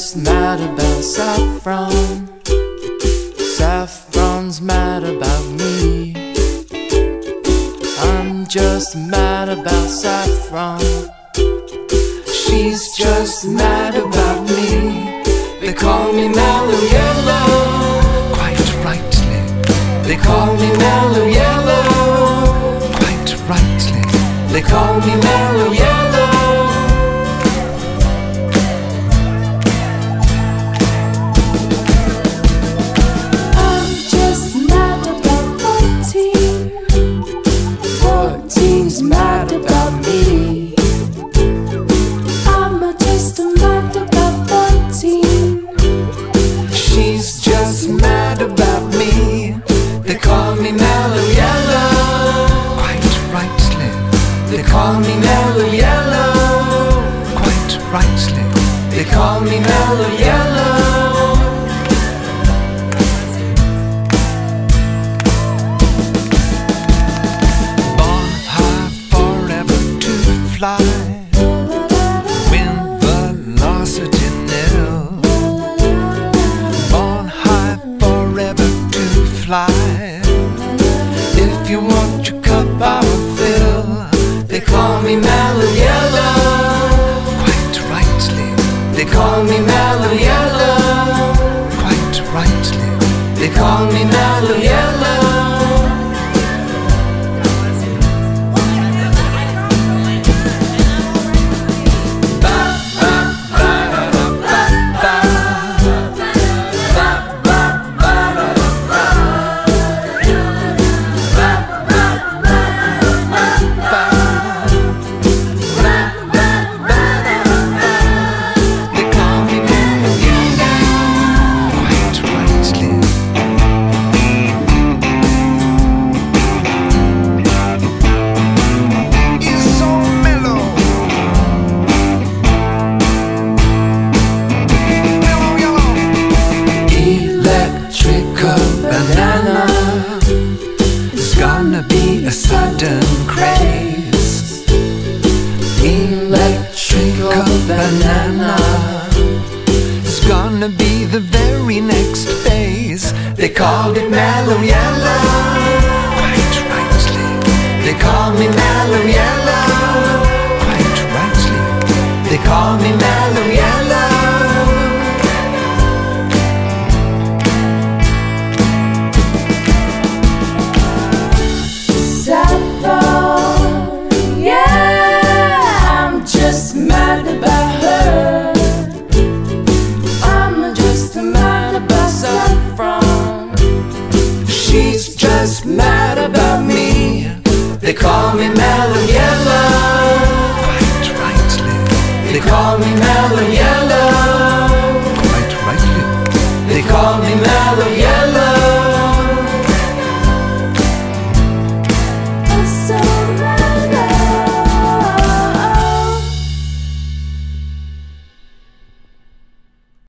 just mad about saffron. Saffron's mad about me. I'm just mad about saffron. She's just mad about me. They call me mellow yellow. Quite rightly, They call me mellow yellow. quite rightly. They call me mellow yellow. Me mellow yellow. Quite rightly, They call me mellow yellow. quite rightly. They call me mellow yellow. Born high forever to fly. Banana. It's gonna be the very next phase. They called it mellow yellow. Quite rightly. They call me mellow about her. I'm just mad about saffron. She's just mad about me. They call me mellow yellow. Quite rightly. They call me mellow yellow.